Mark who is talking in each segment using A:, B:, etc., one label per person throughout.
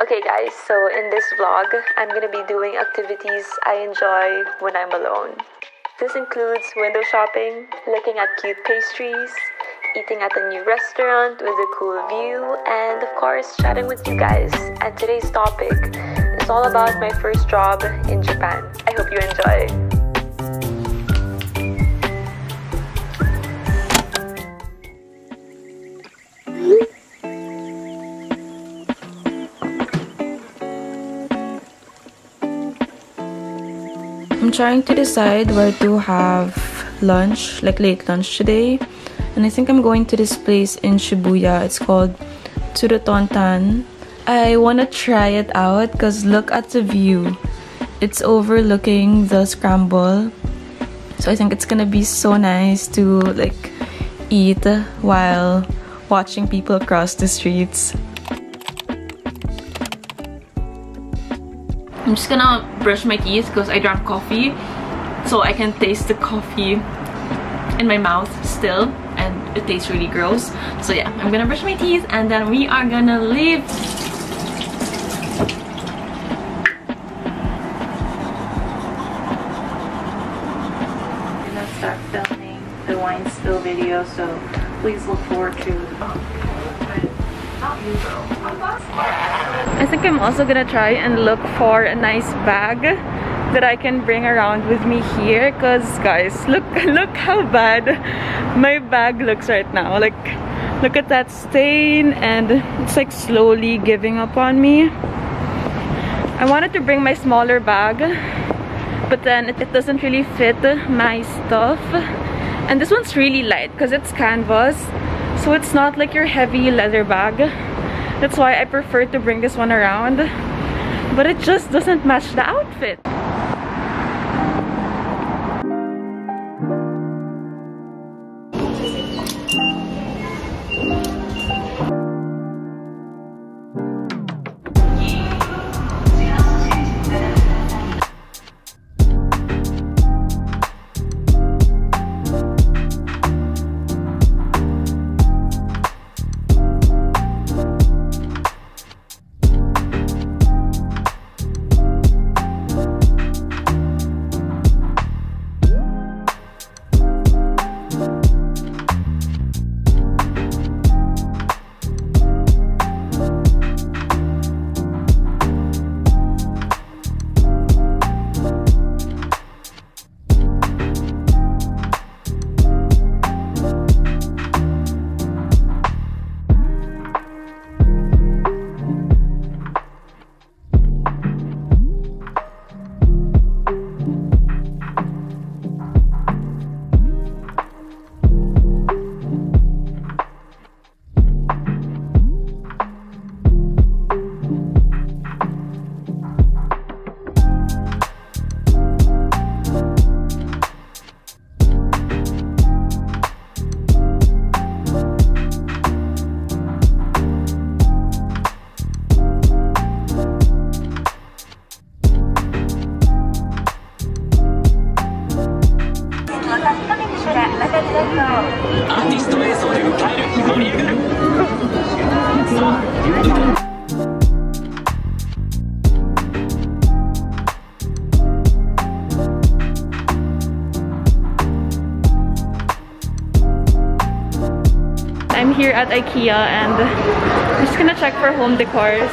A: Okay guys, so in this vlog, I'm gonna be doing activities I enjoy when I'm alone. This includes window shopping, looking at cute pastries, eating at a new restaurant with a cool view, and of course, chatting with you guys. And today's topic is all about my first job in Japan. I hope you enjoy.
B: I'm trying to decide where to have lunch, like late lunch today. And I think I'm going to this place in Shibuya. It's called Tsurutontan. I want to try it out because look at the view. It's overlooking the scramble. So I think it's gonna be so nice to like eat while watching people cross the streets. I'm just gonna brush my teeth because I drank coffee so I can taste the coffee in my mouth still and it tastes really gross. So yeah I'm gonna brush my teeth and then we are gonna leave. Gonna start filming the wine spill video so please look forward to I think I'm also gonna try and look for a nice bag that I can bring around with me here because guys look look how bad my bag looks right now. Like look at that stain and it's like slowly giving up on me. I wanted to bring my smaller bag but then it, it doesn't really fit my stuff. And this one's really light because it's canvas so it's not like your heavy leather bag that's why I prefer to bring this one around. But it just doesn't match the outfit I'm here at IKEA and I'm just gonna check for home decors.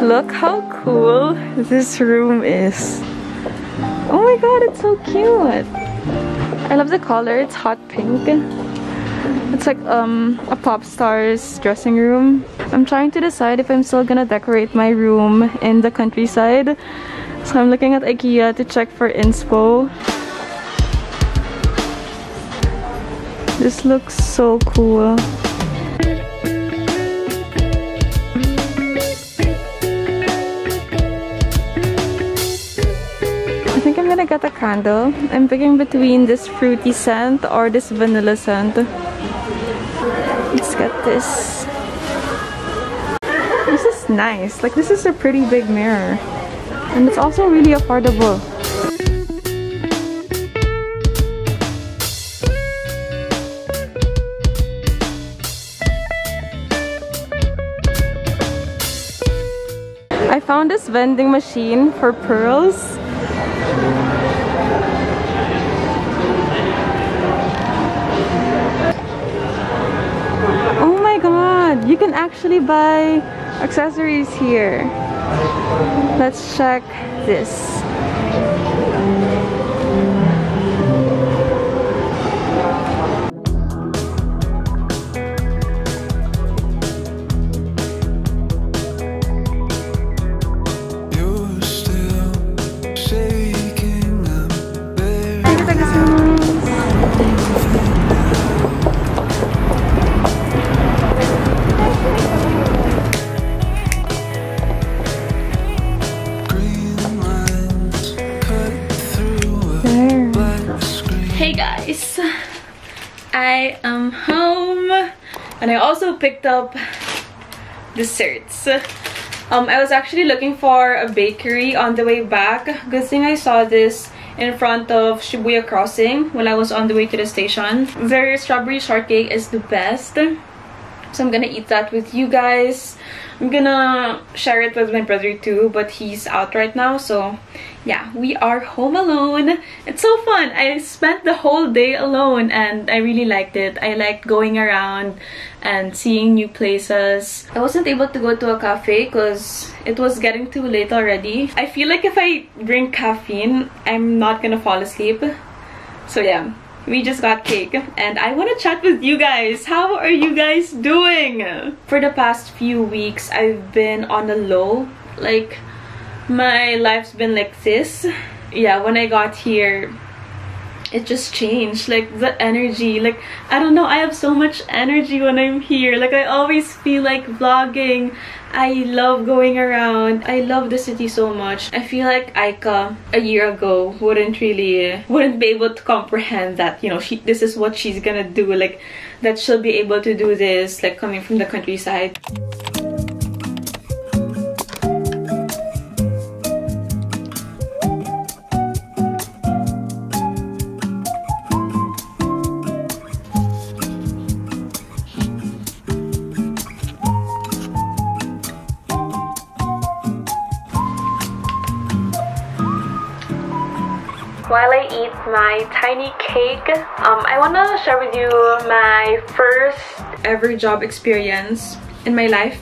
B: Look how cool this room is. Oh my god, it's so cute. I love the color, it's hot pink. It's like um, a pop star's dressing room. I'm trying to decide if I'm still gonna decorate my room in the countryside so I'm looking at Ikea to check for inspo. This looks so cool. I think I'm gonna get a candle. I'm picking between this fruity scent or this vanilla scent. Let's get this. This is nice. Like this is a pretty big mirror and it's also really affordable. I found this vending machine for pearls Oh my god! you can actually buy accessories here. Let's check this. Also picked up desserts. Um, I was actually looking for a bakery on the way back. Good thing I saw this in front of Shibuya Crossing when I was on the way to the station. Their strawberry shortcake is the best. So I'm gonna eat that with you guys. I'm gonna share it with my brother too, but he's out right now. So yeah, we are home alone. It's so fun. I spent the whole day alone and I really liked it. I liked going around and seeing new places. I wasn't able to go to a cafe because it was getting too late already. I feel like if I drink caffeine, I'm not gonna fall asleep. So yeah, we just got cake and I want to chat with you guys. How are you guys doing? For the past few weeks, I've been on a low. Like, my life's been like this. Yeah, when I got here, it just changed. Like, the energy. Like, I don't know, I have so much energy when I'm here. Like, I always feel like vlogging. I love going around. I love the city so much. I feel like Aika a year ago wouldn't really wouldn't be able to comprehend that you know she this is what she's gonna do like that she'll be able to do this like coming from the countryside. My tiny cake, um, I want to share with you my first ever job experience in my life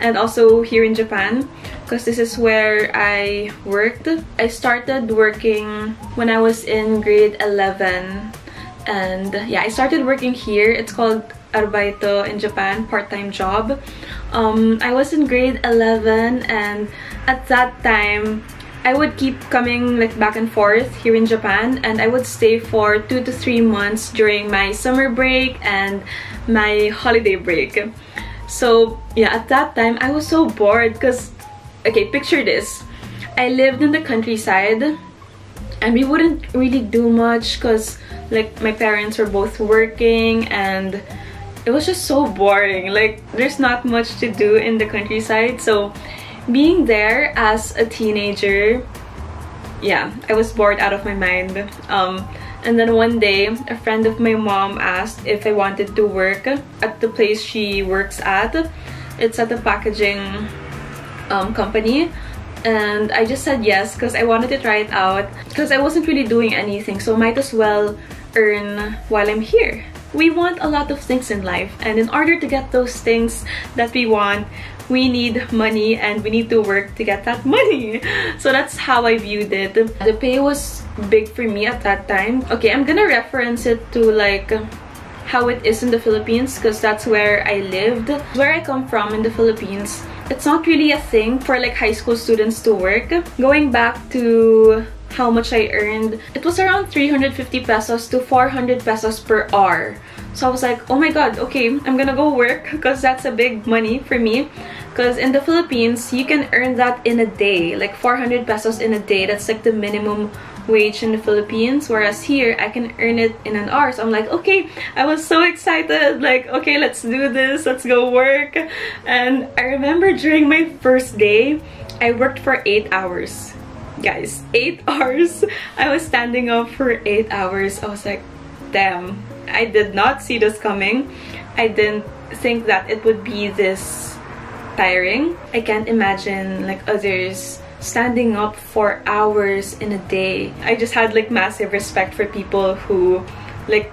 B: and also here in Japan because this is where I worked. I started working when I was in grade 11 and yeah, I started working here. It's called Arbaito in Japan, part-time job. Um, I was in grade 11 and at that time I would keep coming like back and forth here in Japan and I would stay for two to three months during my summer break and my holiday break. So yeah, at that time I was so bored because okay, picture this. I lived in the countryside and we wouldn't really do much because like my parents were both working and it was just so boring like there's not much to do in the countryside so being there as a teenager yeah i was bored out of my mind. Um and then one day a friend of my mom asked if i wanted to work at the place she works at. It's at a packaging um, company. And I just said yes because I wanted to try it out because I wasn't really doing anything so might as well earn while I'm here. We want a lot of things in life and in order to get those things that we want we need money and we need to work to get that money. So that's how I viewed it. The pay was big for me at that time. Okay, I'm gonna reference it to like how it is in the Philippines because that's where I lived. Where I come from in the Philippines, it's not really a thing for like high school students to work. Going back to how much I earned, it was around 350 pesos to 400 pesos per hour. So I was like, oh my god, okay, I'm gonna go work because that's a big money for me. Because in the Philippines, you can earn that in a day, like 400 pesos in a day. That's like the minimum wage in the Philippines. Whereas here, I can earn it in an hour. So I'm like, okay, I was so excited. Like, okay, let's do this. Let's go work. And I remember during my first day, I worked for 8 hours. Guys, 8 hours. I was standing up for 8 hours. I was like, damn. I did not see this coming. I didn't think that it would be this tiring. I can't imagine like others standing up for hours in a day. I just had like massive respect for people who like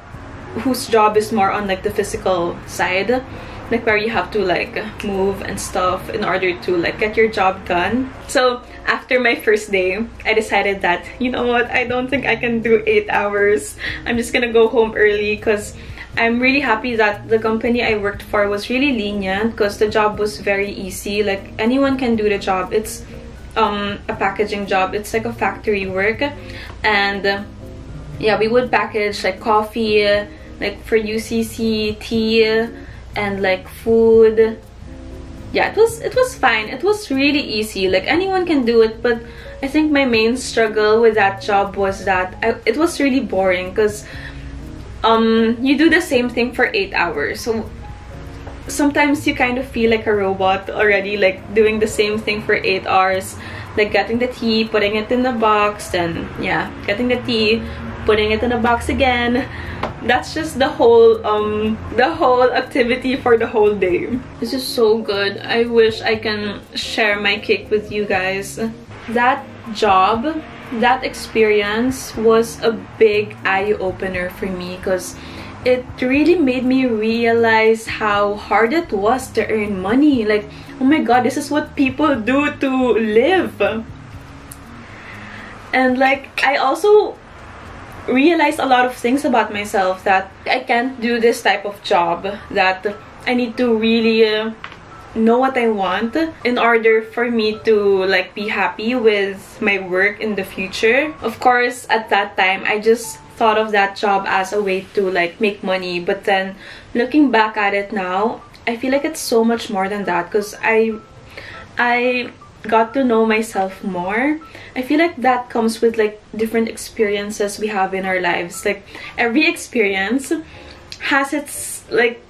B: whose job is more on like the physical side like where you have to like move and stuff in order to like get your job done. So after my first day i decided that you know what? I don't think i can do eight hours. I'm just gonna go home early because i'm really happy that the company i worked for was really lenient because the job was very easy. Like anyone can do the job. It's um a packaging job. It's like a factory work. And yeah we would package like coffee like for ucc tea and like food. Yeah it was it was fine. It was really easy. Like anyone can do it but i think my main struggle with that job was that I, it was really boring because um you do the same thing for eight hours. So sometimes you kind of feel like a robot already like doing the same thing for eight hours like getting the tea putting it in the box then yeah getting the tea putting it in a box again. That's just the whole um the whole activity for the whole day. This is so good. I wish i can share my cake with you guys. That job that experience was a big eye-opener for me because it really made me realize how hard it was to earn money. Like oh my god this is what people do to live. And like i also realized a lot of things about myself that I can't do this type of job that I need to really uh, know what I want in order for me to like be happy with my work in the future. Of course, at that time, I just thought of that job as a way to like make money but then looking back at it now I feel like it's so much more than that because I I got to know myself more i feel like that comes with like different experiences we have in our lives like every experience has its like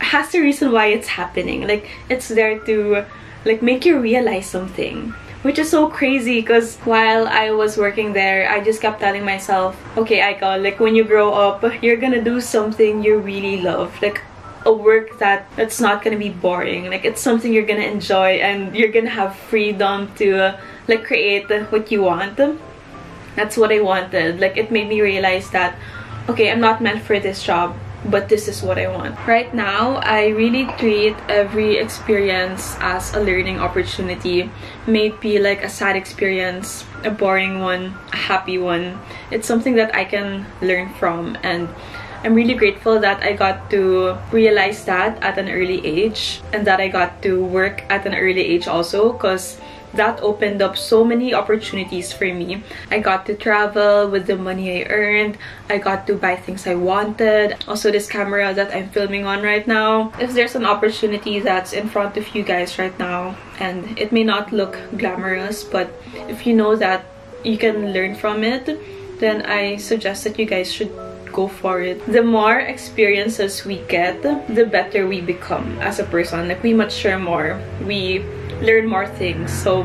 B: has the reason why it's happening like it's there to like make you realize something which is so crazy because while I was working there, I just kept telling myself, okay, Aika, like when you grow up, you're gonna do something you really love. Like a work that it's not gonna be boring like it's something you're gonna enjoy and you're gonna have freedom to uh, like create what you want that's what i wanted like it made me realize that okay i'm not meant for this job but this is what I want. Right now, I really treat every experience as a learning opportunity. May it be like a sad experience, a boring one, a happy one. It's something that I can learn from and I'm really grateful that I got to realize that at an early age and that I got to work at an early age also because that opened up so many opportunities for me. I got to travel with the money I earned. I got to buy things I wanted. Also this camera that I'm filming on right now. If there's an opportunity that's in front of you guys right now and it may not look glamorous but if you know that you can learn from it then I suggest that you guys should go for it. The more experiences we get, the better we become as a person. Like we mature more, we learn more things. So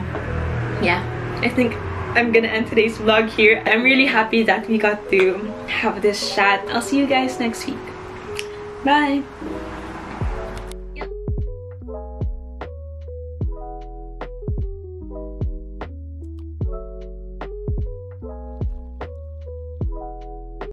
B: yeah, I think I'm gonna end today's vlog here. I'm really happy that we got to have this chat. I'll see you guys next week. Bye!